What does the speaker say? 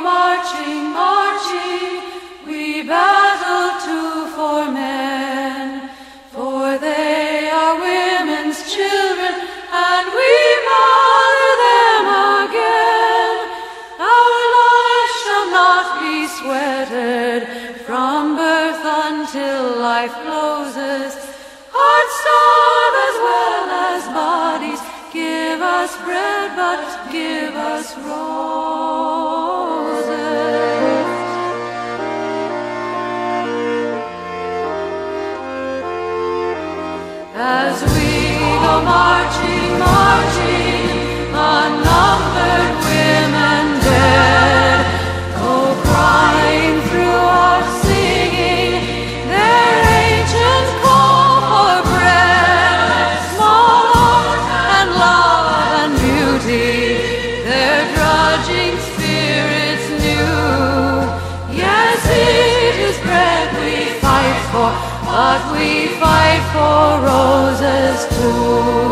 marching, marching, we battle too for men, for they are women's children, and we mother them again. Our lives shall not be sweated from birth until life closes. Hearts starve as well as bodies. Give us bread, but give us roses. As we go marching, marching, but we fight for roses too.